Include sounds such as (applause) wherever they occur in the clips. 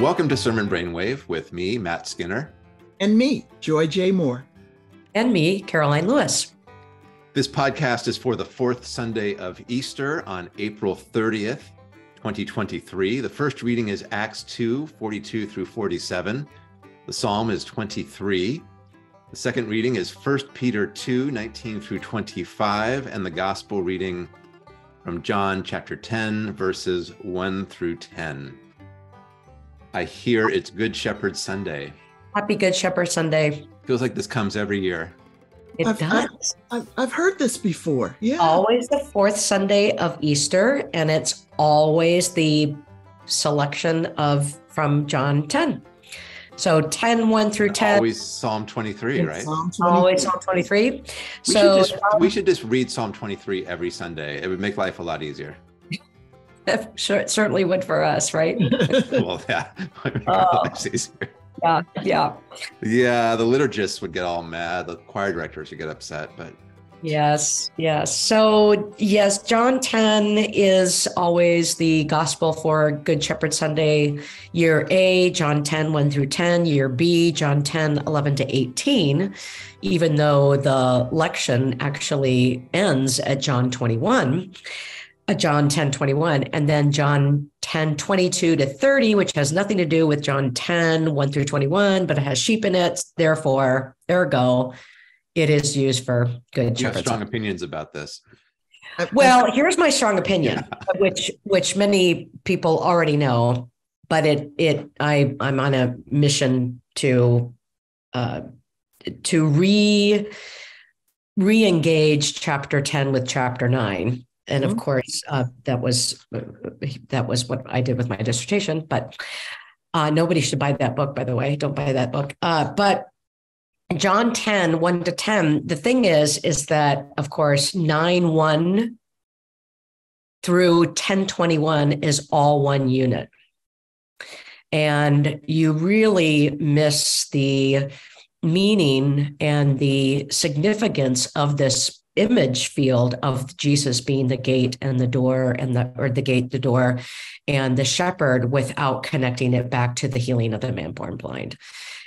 Welcome to Sermon Brainwave with me, Matt Skinner. And me, Joy J. Moore. And me, Karoline Lewis. This podcast is for the fourth Sunday of Easter on April 30th, 2023. The first reading is Acts 2 42 through 47. The psalm is 23. The second reading is 1 Peter 2 19 through 25. And the gospel reading from John chapter 10, verses 1 through 10. I hear it's Good Shepherd Sunday. Happy Good Shepherd Sunday. Feels like this comes every year. It I've, does. I've, I've heard this before. Yeah. Always the fourth Sunday of Easter, and it's always the selection of from John 10. So 10, 1 through 10. Always Psalm 23, right? Psalm 23. Always Psalm 23. We, so should just, we should just read Psalm 23 every Sunday. It would make life a lot easier. (laughs) sure, it certainly would for us, right? (laughs) well, yeah. (laughs) Oh. our lives easier. yeah, yeah. Yeah, the liturgists would get all mad. The choir directors would get upset, but Yes, yes. So, yes, John 10 is always the gospel for Good Shepherd Sunday, year A, John 10, 1 through 10, year B, John 10, 11 to 18, even though the lection actually ends at John 21. Uh, John 10, 21, and then John 10, 22 to 30, which has nothing to do with John 10, 1 through 21, but it has sheep in it. Therefore, ergo, it is used for good you have shepherd. strong opinions about this. I- I- Well, here's my strong opinion, (laughs) which which many people already know, but it it I I'm on a mission to uh to re re-engage chapter 10 with chapter 9 and of Mhm. course uh, that was that was what I did with my dissertation but uh, nobody should buy that book by the way don't buy that book uh, but John 10, 1 to 10, the thing is, is that of course, 9, 1 through 1021 is all one unit. And you really miss the meaning and the significance of this image field of Jesus being the gate and the door and the or the gate, the door, and the shepherd without connecting it back to the healing of the man born blind.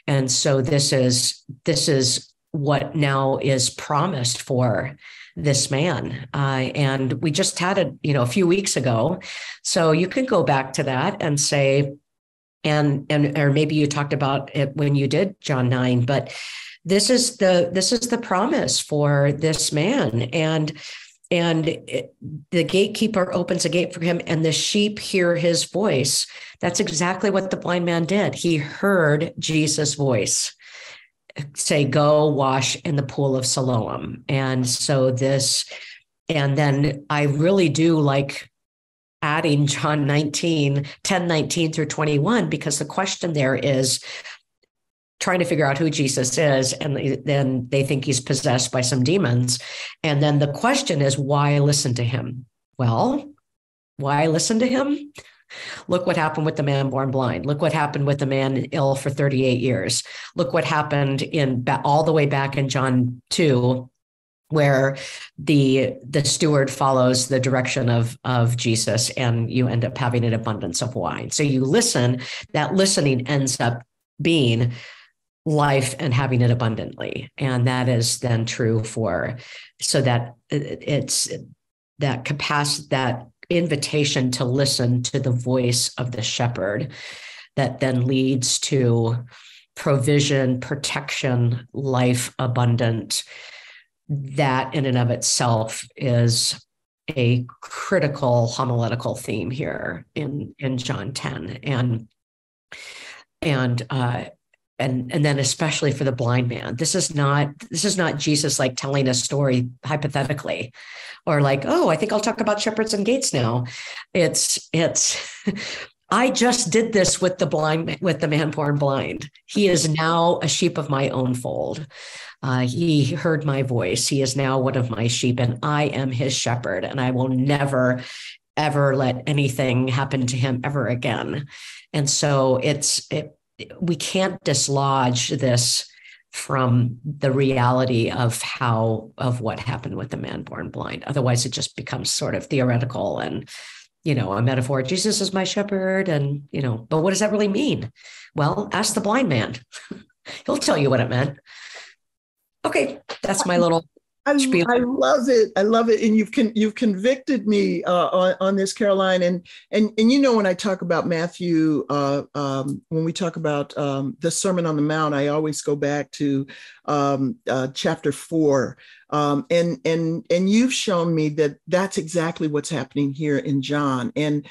And so this is this is what now is promised for this man uh, and we just had it you know a few weeks ago so you can go back to that and say and and or maybe you talked about it when you did john 9 but this is the this is the promise for this man. And and it, the gatekeeper opens a gate for him and the sheep hear his voice. That's exactly what the blind man did. He heard jesus voice say go wash in the pool of siloam. And so this and then i really do like adding john 19 10 19 through 21 because the question there is trying to figure out who jesus is and then they think he's possessed by some demons and then the question is why listen to him well why listen to him Look what happened with the man born blind. Look what happened with the man ill for 38 years. Look what happened in all the way back in John 2 where the the steward follows the direction of of Jesus and you end up having an abundance of wine. So you listen, that listening ends up being life and having it abundantly. And that is then true for so that it's that capacity that invitation to listen to the voice of the shepherd that then leads to provision, protection, life abundant. That in and of itself is a critical homiletical theme here in, in John 10. And and uh and and then especially for the blind man. This is not this is not jesus like telling a story hypothetically or like oh i think i'll talk about shepherds and gates now. It's it's (laughs) i just did this with the blind with the man born blind. He is now a sheep of my own fold. Uh, he heard my voice. He is now one of my sheep and i am his shepherd and i will never ever let anything happen to him ever again. And so it's it, we can't dislodge this from the reality of how of what happened with the man born blind otherwise it just becomes sort of theoretical and you know, a metaphor. Jesus is my shepherd, and you know, but what does that really mean? Well, ask the blind man. (laughs) He'll tell you what it meant. Okay, that's my little I, I, love it. I love it, and you've con- you've convicted me uh, on, on this, Karoline. And and and you know when I talk about Matthew, uh, um, when we talk about um, the Sermon on the Mount, I always go back to um, uh, chapter four, um, and and and you've shown me that that's exactly what's happening here in John. And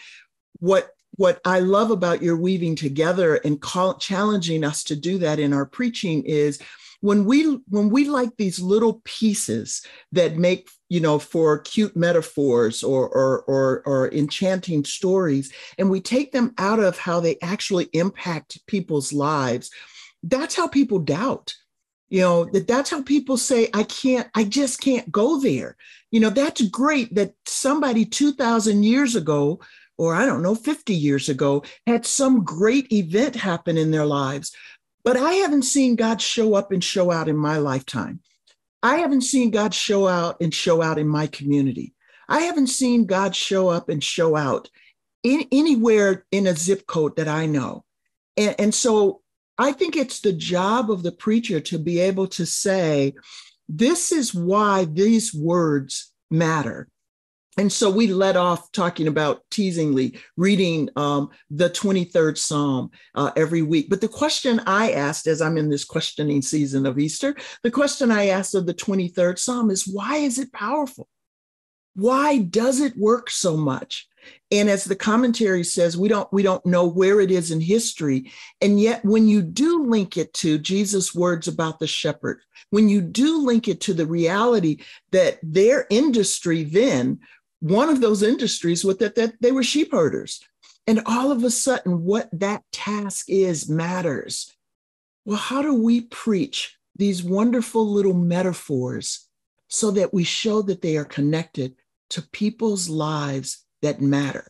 what what I love about your weaving together and call, challenging us to do that in our preaching is when we when we like these little pieces that make you know for cute metaphors or or or, or enchanting stories and we take them out of how they actually impact people's lives that's how people doubt. You know that that's how people say i can't i just can't go there. You know that's great that somebody 2000 years ago or i don't know 50 years ago had some great event happen in their lives but I haven't seen God show up and show out in my lifetime. I haven't seen God show out and show out in my community. I haven't seen God show up and show out in, anywhere in a zip code that I know. And, and so I think it's the job of the preacher to be able to say, this is why these words matter and so we let off talking about teasingly reading um, the 23rd Psalm uh, every week. But the question I asked as I'm in this questioning season of Easter, the question I asked of the 23rd Psalm is why is it powerful? Why does it work so much? And as the commentary says, we don't we don't know where it is in history. And yet when you do link it to Jesus' words about the shepherd, when you do link it to the reality that their industry then one of those industries with that, that they were sheep herders. And all of a sudden, what that task is matters. Well, how do we preach these wonderful little metaphors so that we show that they are connected to people's lives that matter?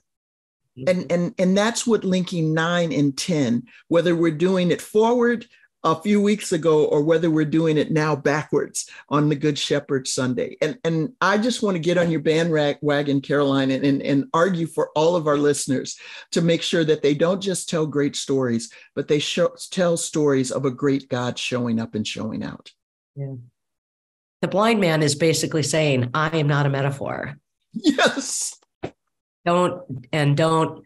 And, mm-hmm. and, and that's what linking nine and 10, whether we're doing it forward a few weeks ago or whether we're doing it now backwards on the Good Shepherd Sunday. And, and I just want to get on your bandwagon, Karoline, and, and, and argue for all of our listeners to make sure that they don't just tell great stories, but they show, tell stories of a great God showing up and showing out. Yeah. The blind man is basically saying, I am not a metaphor. Yes. Don't, and don't,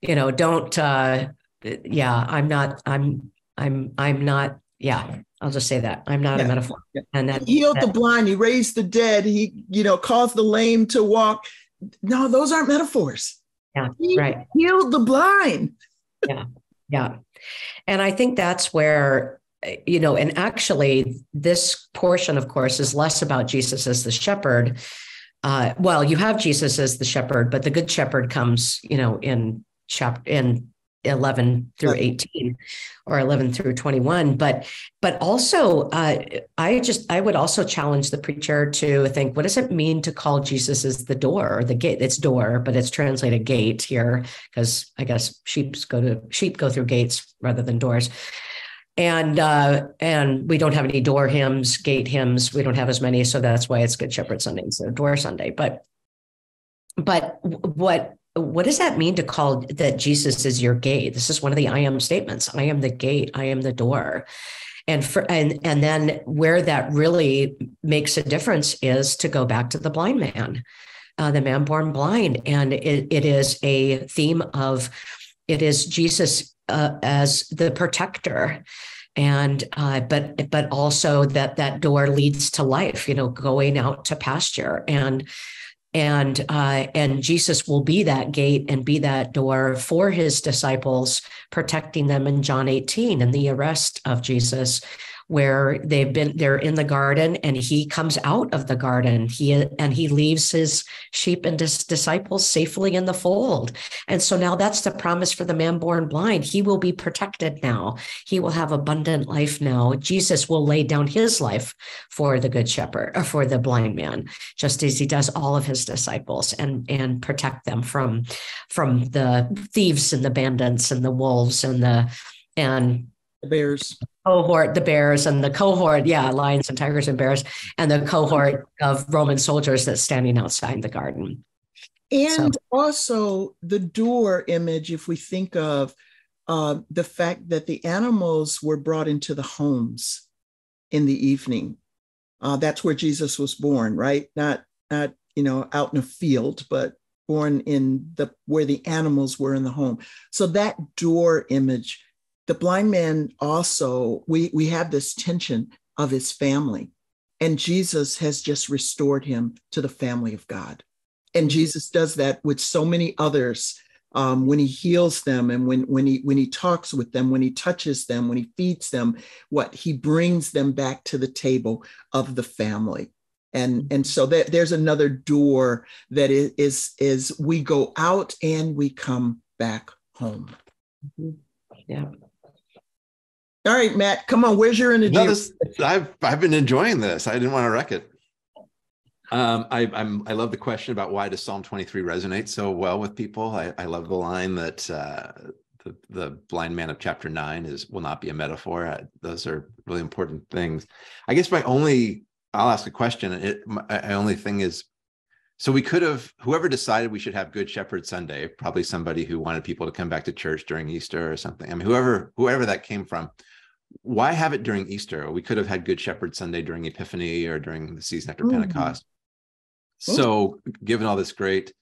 you know, don't, uh, yeah, I'm not, I'm, I'm I'm not. Yeah, I'll just say that I'm not yeah. a metaphor. Yeah. And that, he healed that, the blind. He raised the dead. He you know caused the lame to walk. No, those aren't metaphors. Yeah, he right. Healed the blind. (laughs) yeah, yeah, and I think that's where you know, and actually, this portion, of course, is less about Jesus as the shepherd. Uh, well, you have Jesus as the shepherd, but the good shepherd comes, you know, in chapter in 11 through 18 or 11 through 21 but but also uh, i just i would also challenge the preacher to think what does it mean to call jesus as the door or the gate it's door but it's translated gate here because i guess sheep go to sheep go through gates rather than doors. And uh, and we don't have any door hymns gate hymns we don't have as many so that's why it's good shepherd sunday instead of door sunday but but what what does that mean to call that Jesus is your gate? This is one of the I am statements. I am the gate. I am the door. And for and and then where that really makes a difference is to go back to the blind man, uh, the man born blind, and it, it is a theme of it is Jesus uh, as the protector and uh, but but also that that door leads to life you know going out to pasture and and uh, and Jesus will be that gate and be that door for his disciples, protecting them in John 18 and the arrest of Jesus where they've been they're in the garden and he comes out of the garden. He and he leaves his sheep and his disciples safely in the fold. And so now that's the promise for the man born blind. He will be protected now. He will have abundant life now. Jesus will lay down his life for the good shepherd or for the blind man just as he does all of his disciples and and protect them from from the thieves and the bandits and the wolves and the and the bears cohort, the bears and the cohort, yeah, lions and tigers and bears, and the cohort of Roman soldiers that's standing outside the garden. And so. also the door image, if we think of uh, the fact that the animals were brought into the homes in the evening. Uh, that's where Jesus was born, right? Not, not you know, out in a field, but born in the where the animals were in the home. So that door image, the blind man also, we we have this tension of his family. And Jesus has just restored him to the family of God. And Jesus does that with so many others um, when he heals them and when when he when he talks with them when he touches them when he feeds them what he brings them back to the table of the family and and so that there's another door that is is, is we go out and we come back home mm-hmm. yeah all right matt come on where's your energy no, this, i've i've been enjoying this i didn't want to wreck it um, I, I'm I love the question about why does Psalm 23 resonate so well with people. I, I love the line that uh, the the blind man of chapter nine is will not be a metaphor. I, those are really important things. I guess my only I'll ask a question. It, my, my only thing is, so we could have whoever decided we should have Good Shepherd Sunday, probably somebody who wanted people to come back to church during Easter or something. I mean, whoever whoever that came from why have it during Easter? We could have had Good Shepherd Sunday during Epiphany or during the season after mm-hmm. Pentecost. So, given all this great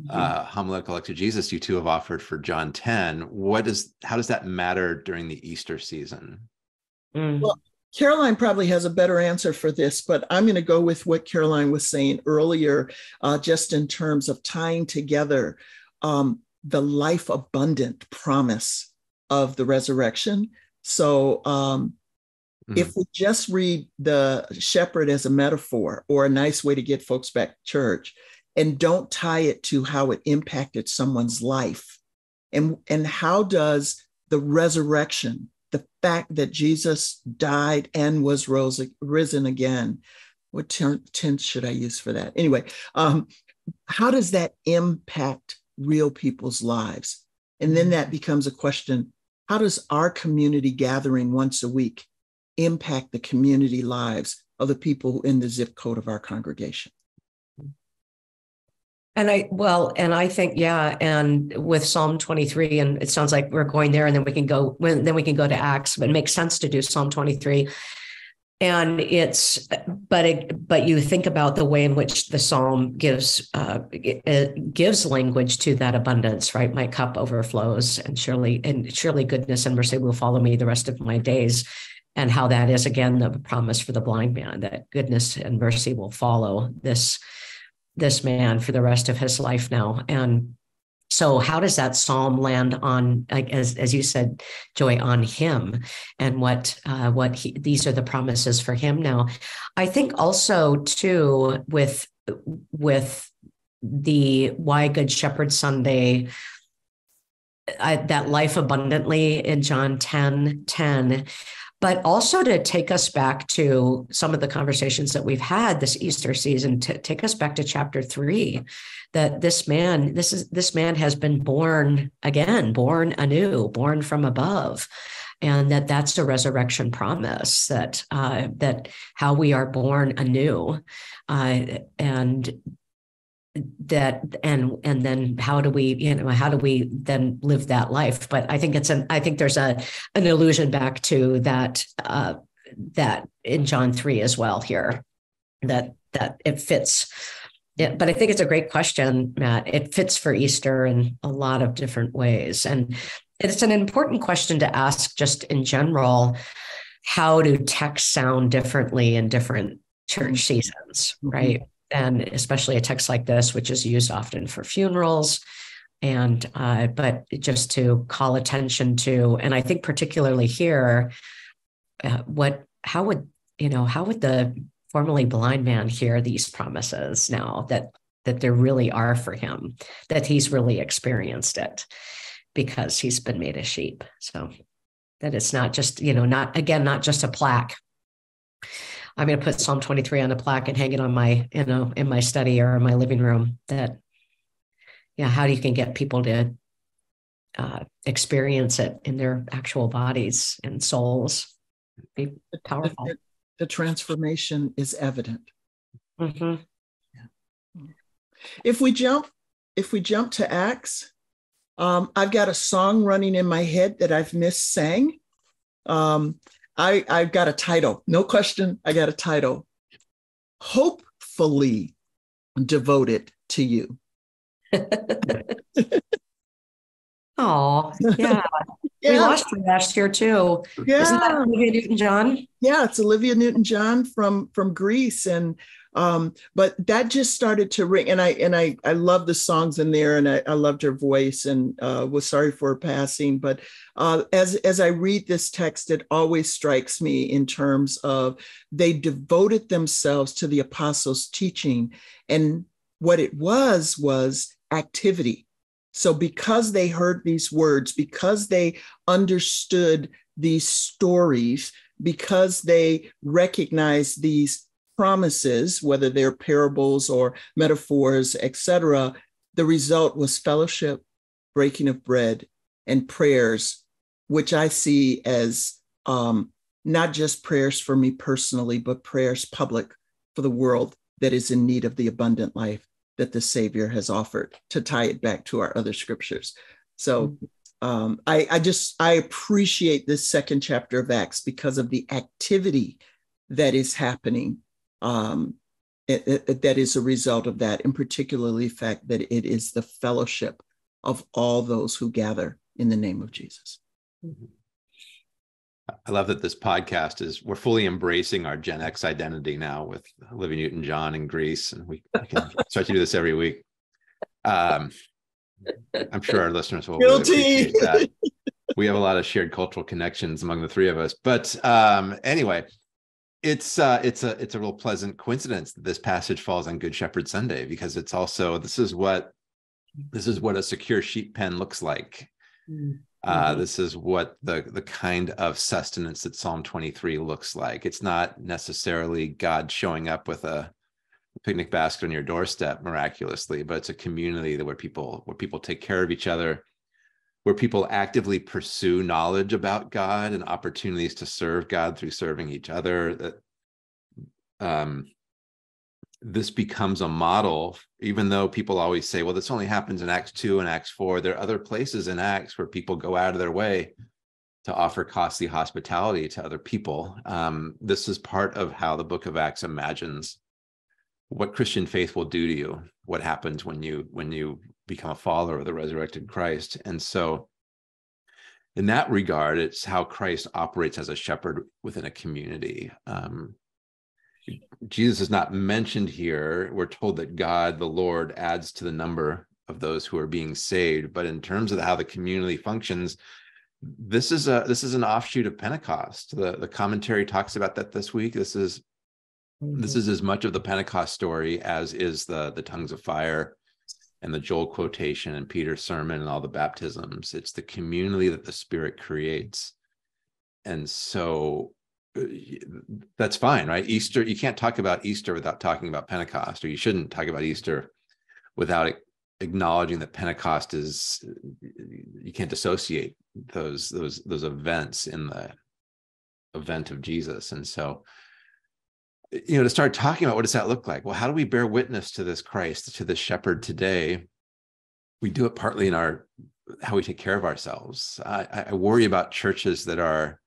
mm-hmm. uh, homiletical exegesis you two have offered for John 10, what does how does that matter during the Easter season? Mm. Well, Karoline probably has a better answer for this, but I'm going to go with what Karoline was saying earlier, uh, just in terms of tying together um, the life abundant promise of the resurrection. So, um, Mm-hmm. If we just read the shepherd as a metaphor or a nice way to get folks back to church and don't tie it to how it impacted someone's life, and, and how does the resurrection, the fact that Jesus died and was rose, risen again, what tense should I use for that? Anyway, um, how does that impact real people's lives? And then mm-hmm. that becomes a question how does our community gathering once a week impact the community lives of the people in the zip code of our congregation. And I, well, and I think, yeah. And with Psalm 23, and it sounds like we're going there and then we can go, then we can go to Acts, but it makes sense to do Psalm 23. And it's, but it, but you think about the way in which the Psalm gives, uh, gives language to that abundance, right? My cup overflows and surely, and surely goodness and mercy will follow me the rest of my days and how that is again the promise for the blind man that goodness and mercy will follow this this man for the rest of his life now and so how does that psalm land on as, as you said joy on him and what uh, what he, these are the promises for him? Now i think also too with with the why good shepherd sunday I, that life abundantly in john 10 10 but also to take us back to some of the conversations that we've had this Easter season, to take us back to chapter three, that this man, this is this man has been born again, born anew, born from above and that that's a resurrection promise that uh, that how we are born anew uh, and that and and then how do we you know how do we then live that life but i think it's an i think there's a an allusion back to that uh that in john 3 as well here that that it fits yeah, but I think it's a great question, Matt. It fits for Easter in a lot of different ways. And it's an important question to ask just in general. How do texts sound differently in different church mm-hmm. seasons, right? And especially a text like this, which is used often for funerals. And uh, but just to call attention to, and I think particularly here, uh, what how would you know how would the formerly blind man hear these promises now that that there really are for him, that he's really experienced it because he's been made a sheep. So that it's not just you know not again not just a plaque I'm going to put Psalm 23 on a plaque and hang it on my, you know, in my study or in my living room. That, yeah, how do you can get people to uh, experience it in their actual bodies and souls. Be powerful. The, the transformation is evident. Mm-hmm. Yeah. If we jump, if we jump to Acts, um, I've got a song running in my head that I've missed sang. Um, I, I've got a title, no question. I got a title. Hopefully devoted to you. (laughs) Oh, yeah. yeah. We lost her last year too. Yeah. Isn't that Olivia Newton-John? Yeah, it's Olivia Newton-John from from Grease. And um, but that just started to ring. And I and I I love the songs in there and I, I loved her voice and uh, was sorry for her passing. But uh, as as I read this text, it always strikes me in terms of they devoted themselves to the apostles' teaching. And what it was was activity so, because they heard these words, because they understood these stories, because they recognized these promises, whether they're parables or metaphors, etc., the result was fellowship, breaking of bread, and prayers, which I see as um, not just prayers for me personally, but prayers public for the world that is in need of the abundant life that the Savior has offered to tie it back to our other scriptures. So mm-hmm. um, I, I just I appreciate this second chapter of Acts because of the activity that is happening. Um, it, it, that is a result of that, and particularly the fact that it is the fellowship of all those who gather in the name of Jesus. Mm-hmm. I love that this podcast is we're fully embracing our Gen X identity now with Olivia Newton John in Grease, and we, we can (laughs) start to do this every week. Um, I'm sure our listeners will Guilty. Really appreciate that. We have a lot of shared cultural connections among the three of us. But um, anyway, it's uh, it's a it's a real pleasant coincidence that this passage falls on Good Shepherd Sunday because it's also this is what this is what a secure sheep pen looks like. Mm. Uh, mm-hmm. This is what the the kind of sustenance that Psalm 23 looks like. It's not necessarily God showing up with a picnic basket on your doorstep miraculously, but it's a community that where people where people take care of each other, where people actively pursue knowledge about God and opportunities to serve God through serving each other. That um, this becomes a model, even though people always say, well, this only happens in Acts 2 and Acts 4. There are other places in Acts where people go out of their way to offer costly hospitality to other people. Um, this is part of how the book of Acts imagines what Christian faith will do to you, what happens when you when you become a follower of the resurrected Christ. And so in that regard, it's how Christ operates as a shepherd within a community. Um, Jesus is not mentioned here. We're told that God, the Lord, adds to the number of those who are being saved. But in terms of how the community functions, this is a this is an offshoot of Pentecost. The the commentary talks about that this week. This is mm-hmm. this is as much of the Pentecost story as is the the tongues of fire and the Joel quotation and Peter's sermon and all the baptisms. It's the community that the Spirit creates. And so uh, that's fine, right? Easter, you can't talk about Easter without talking about Pentecost, or you shouldn't talk about Easter without acknowledging that Pentecost is you can't dissociate those those those events in the event of Jesus. And so, you know, to start talking about what does that look like? Well, how do we bear witness to this Christ, to this shepherd today? We do it partly in our how we take care of ourselves. I, I worry about churches that are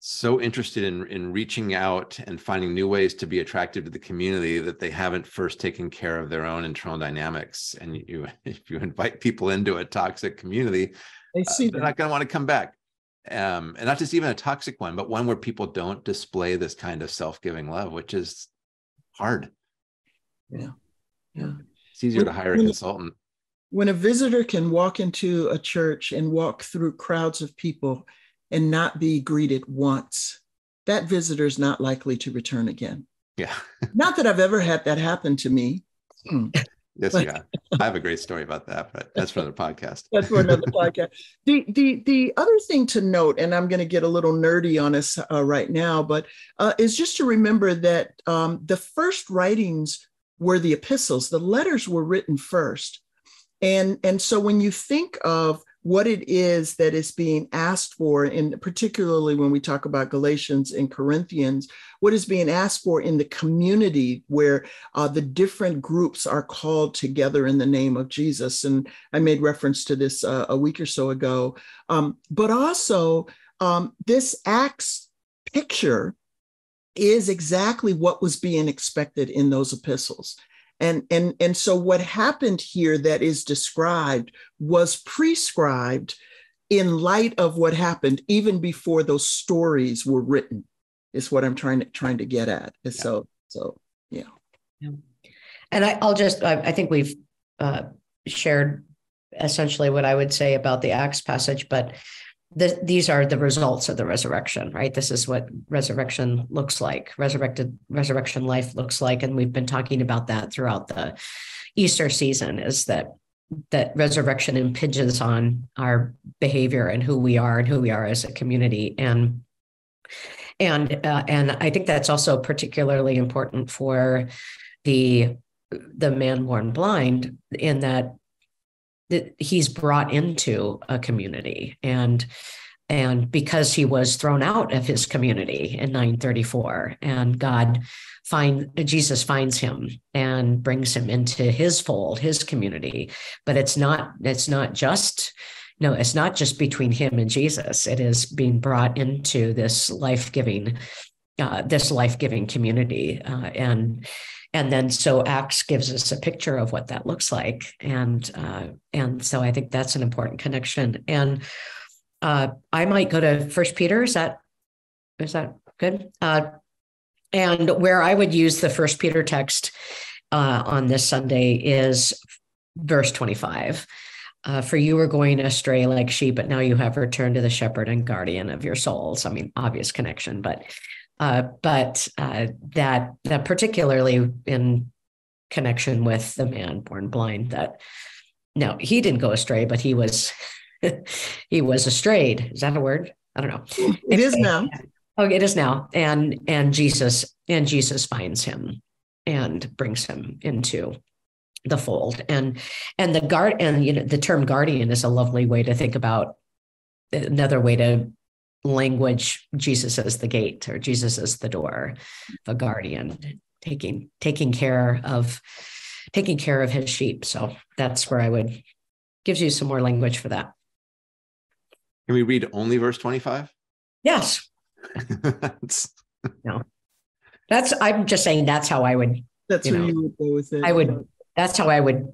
so interested in in reaching out and finding new ways to be attractive to the community that they haven't first taken care of their own internal dynamics and you (laughs) if you invite people into a toxic community they uh, see uh, they're not going to want to come back um, and not just even a toxic one but one where people don't display this kind of self-giving love which is hard yeah yeah it's easier when, to hire a consultant when a visitor can walk into a church and walk through crowds of people and not be greeted once, that visitor is not likely to return again. Yeah. (laughs) not that I've ever had that happen to me. Yes, but, yeah. I have a great story about that, but that's for another podcast. that's for another (laughs) podcast. The the the other thing to note, and I'm going to get a little nerdy on us uh, right now, but uh, is just to remember that um, the first writings were the epistles. The letters were written first, and and so when you think of what it is that is being asked for, and particularly when we talk about Galatians and Corinthians, what is being asked for in the community where uh, the different groups are called together in the name of Jesus. And I made reference to this uh, a week or so ago. Um, but also, um, this Acts picture is exactly what was being expected in those epistles. And, and, and so what happened here that is described was prescribed in light of what happened even before those stories were written is what i'm trying to trying to get at yeah. so so yeah. yeah and I, will just I, I, think we've uh, shared essentially what i would say about the acts passage but the, these are the results of the resurrection, right? This is what resurrection looks like, resurrected resurrection life looks like, and we've been talking about that throughout the Easter season. Is that that resurrection impinges on our behavior and who we are and who we are as a community, and and uh, and I think that's also particularly important for the the man born blind in that that he's brought into a community. And and because he was thrown out of his community in 934 and god find jesus finds him and brings him into his fold his community. But it's not it's not just no it's not just between him and jesus. It is being brought into this life-giving uh, this life-giving community uh, and and then so acts gives us a picture of what that looks like. And uh, and so i think that's an important connection. And uh, i might go to first peter. Is that is that good? Uh, and where i would use the first peter text uh, on this sunday is verse 25 uh, for you were going astray like sheep, but now you have returned to the shepherd and guardian of your souls. I mean, obvious connection, but uh, but uh, that that particularly in connection with the man born blind that no he didn't go astray but he was (laughs) he was astrayed. Is that a word? I don't know. It is now. oh it is now. And and jesus and jesus finds him and brings him into the fold. And and the guard and you know the term guardian is a lovely way to think about another way to language jesus as the gate or jesus as the door the mm-hmm. guardian taking taking care of taking care of his sheep. So that's where i would gives you some more language for that. Can we read only verse 25 yes. (laughs) No. That's i'm just saying that's how i would that's you where know, you would go with it. I would that's how i would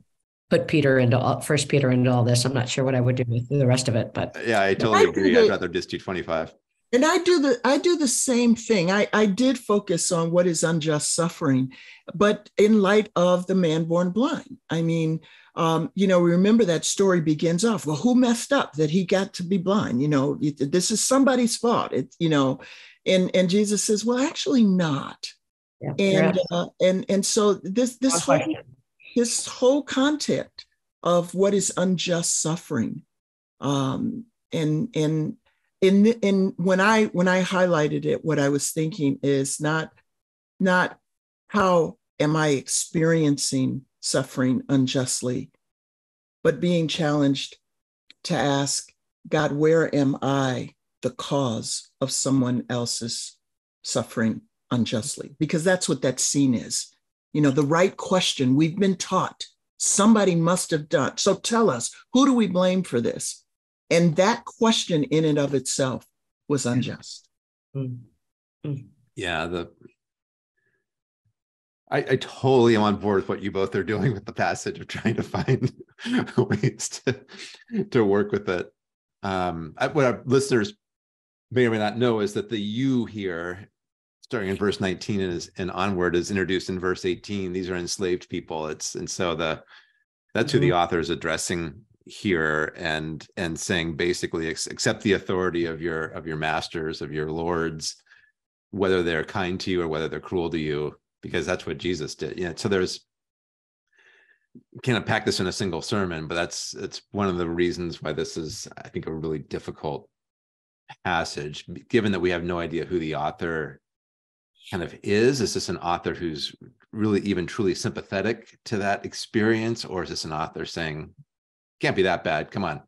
put Peter into all, first Peter into all this. I'm not sure what I would do with the rest of it, but yeah, I totally I agree. The, I'd rather just do 25. And I do the I do the same thing. I, I did focus on what is unjust suffering, but in light of the man born blind. I mean, um, you know, we remember that story begins off. Well, who messed up that he got to be blind? You know, this is somebody's fault. It, you know, and and Jesus says, well, actually not. Yeah, and uh, and and so this this whole, this whole context of what is unjust suffering. Um, and and in in when i when i highlighted it what i was thinking is not not how am i experiencing suffering unjustly but being challenged to ask god where am i the cause of someone else's suffering unjustly? Because that's what that scene is you know, the right question. We've been taught somebody must have done. So tell us, who do we blame for this? And that question in and of itself was unjust. Mm-hmm. Yeah, the I, I, totally am on board with what you both are doing with the passage of trying to find (laughs) ways to to work with it. Um, I, what our listeners may or may not know is that the you here starting in verse 19 and, is, and onward is introduced in verse 18 these are enslaved people it's and so the that's mm-hmm. who the mm-hmm. author is addressing here and and saying basically accept the authority of your of your masters of your lords whether they're kind to you or whether they're cruel to you because that's what jesus did yeah so there's can't unpack this in a single sermon but that's it's one of the reasons why this is i think a really difficult passage given that we have no idea who the author kind of is? Is this an author who's really even truly sympathetic to that experience? Or is this an author saying, can't be that bad? Come on.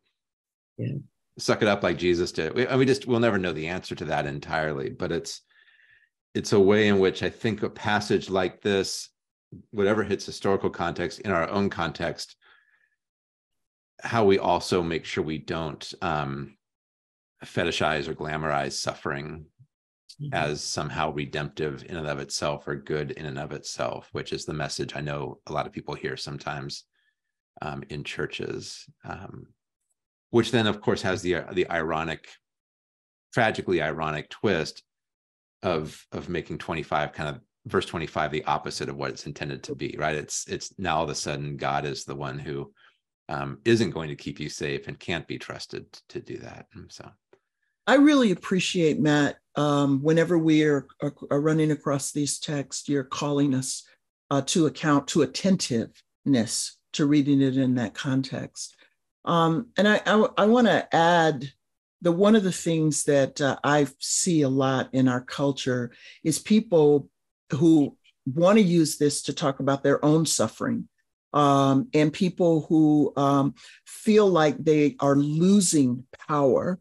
Yeah. Suck it up like Jesus did. We, we just we'll never know the answer to that entirely, but it's it's a way in which I think a passage like this, whatever hits historical context, in our own context, how we also make sure we don't um, fetishize or glamorize suffering mm-hmm. as somehow redemptive in and of itself or good in and of itself, which is the message I know a lot of people hear sometimes um, in churches. Um, which then, of course, has the the ironic, tragically ironic twist of of making 25 kind of verse 25 the opposite of what it's intended to be right it's it's now all of a sudden god is the one who um, not going to keep you safe and can't be trusted to do that so I really appreciate Matt. Um, whenever we are, are, are, running across these texts, you're calling us uh, to account to attentiveness to reading it in that context. Um, and I, I, I want to add the one of the things that uh, I see a lot in our culture is people who want to use this to talk about their own suffering. Um, and people who um, feel like they are losing power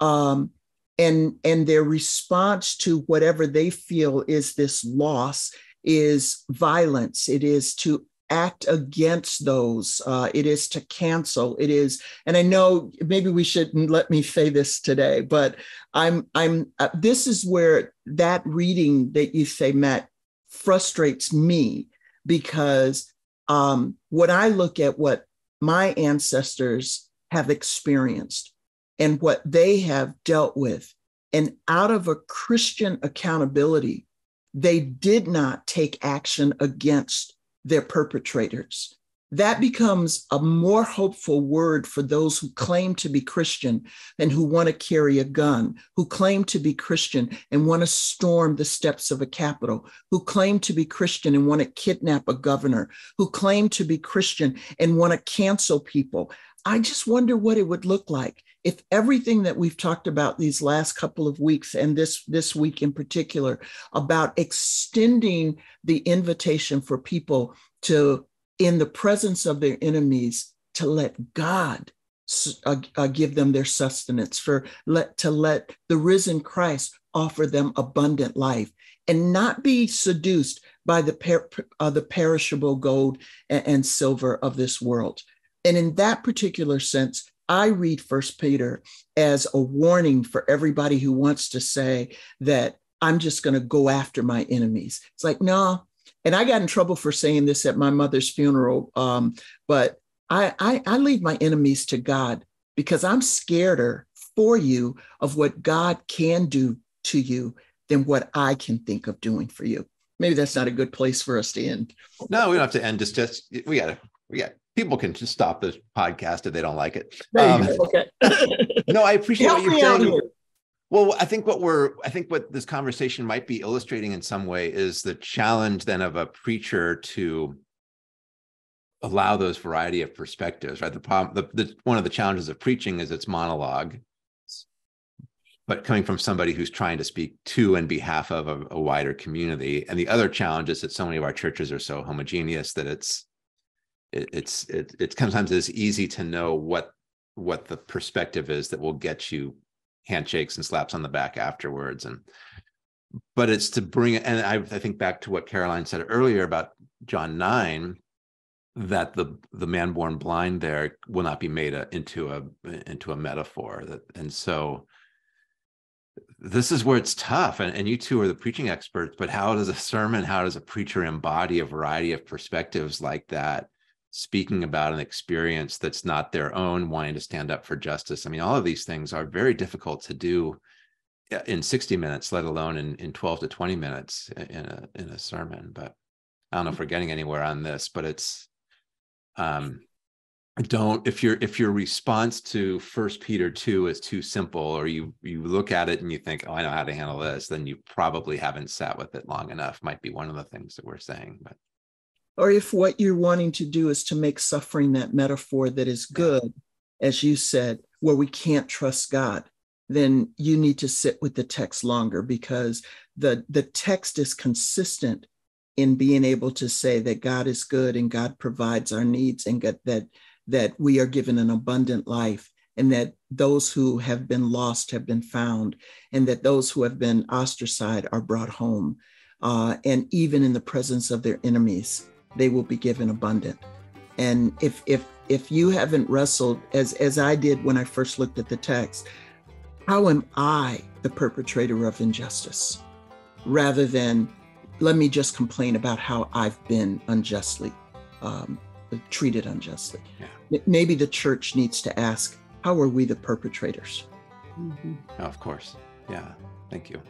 um, and and their response to whatever they feel is this loss is violence. It is to act against those uh, it is to cancel. It is and i know maybe we shouldn't let me say this today but i'm i'm uh, this is where that reading that you say matt frustrates me because um, when i look at what my ancestors have experienced and what they have dealt with. And out of a Christian accountability, they did not take action against their perpetrators. That becomes a more hopeful word for those who claim to be Christian and who want to carry a gun, who claim to be Christian and want to storm the steps of a capitol, who claim to be Christian and want to kidnap a governor, who claim to be Christian and want to cancel people. I just wonder what it would look like if everything that we've talked about these last couple of weeks and this this week in particular about extending the invitation for people to in the presence of their enemies to let God uh, uh, give them their sustenance for let to let the risen Christ offer them abundant life and not be seduced by the per, uh, the perishable gold and, and silver of this world and in that particular sense, I read First Peter as a warning for everybody who wants to say that I'm just going to go after my enemies. It's like, no. And I got in trouble for saying this at my mother's funeral. Um, but I, I, I leave my enemies to God because I'm scareder for you of what God can do to you than what I can think of doing for you. Maybe that's not a good place for us to end. No, we don't have to end. Just, just we got to, we got people can just stop this podcast if they don't like it. Um, okay. (laughs) no, I appreciate what you're saying. Well, I think what we're, I think what this conversation might be illustrating in some way is the challenge then of a preacher to allow those variety of perspectives, right? The problem, the, the one of the challenges of preaching is its monologue, but coming from somebody who's trying to speak to and behalf of a, a wider community. And the other challenge is that so many of our churches are so homogeneous that it's it, it's it, it's sometimes it's easy to know what what the perspective is that will get you handshakes and slaps on the back afterwards. And but it's to bring and I, I think back to what karoline said earlier about john 9 that the the man born blind there will not be made a, into a into a metaphor that and so this is where it's tough. And, and you two are the preaching experts but how does a sermon how does a preacher embody a variety of perspectives like that speaking about an experience that's not their own, wanting to stand up for justice. I mean, all of these things are very difficult to do uh, in 60 minutes, let alone in, in 12 to 20 minutes in a in a sermon. But I don't know if we're getting anywhere on this, but it's um don't if your if your response to first peter 2 is too simple or you you look at it and you think oh i know how to handle this then you probably haven't sat with it long enough might be one of the things that we're saying but or if what you're wanting to do is to make suffering that metaphor that is good, as you said, where we can't trust God, then you need to sit with the text longer because the, the text is consistent in being able to say that God is good and God provides our needs and get that that we are given an abundant life and that those who have been lost have been found, and that those who have been ostracized are brought home. Uh, and even in the presence of their enemies, they will be given abundant. And if if if you haven't wrestled as as I did when I first looked at the text, how am I the perpetrator of injustice? Rather than let me just complain about how I've been unjustly um, treated unjustly. Yeah. Maybe the church needs to ask, how are we the perpetrators? Mm-hmm. Oh, of course. Yeah. Thank you.